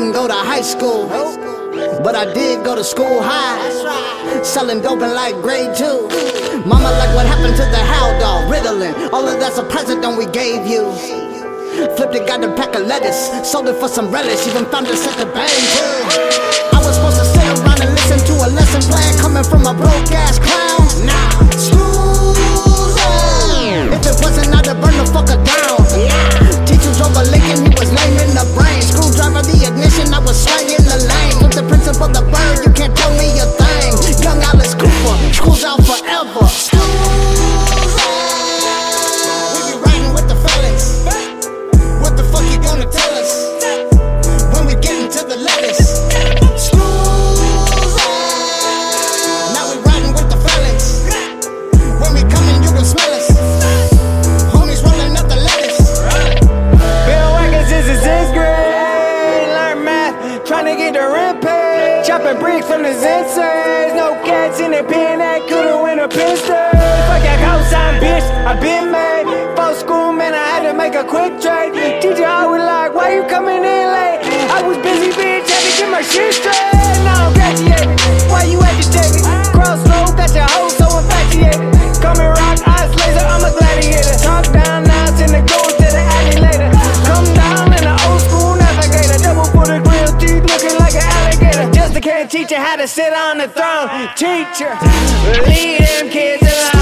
didn't go to high school. But I did go to school high. Selling dope in like grade two. Mama, like what happened to the Haldol, Ritalin. All of that's a present that we gave you. Flipped it, got a pack of lettuce. Sold it for some relish, even found a set of bang too. Chopping bricks from the sensors. No cats in the pen that could've win a pistol. Fuck that cosign, bitch. I been made. For school, man, I had to make a quick trade. Teacher always like, why you coming in late? I was busy, bitch. Had to get my shit straight. Teach you how to sit on the throne. Teacher, lead them kids along.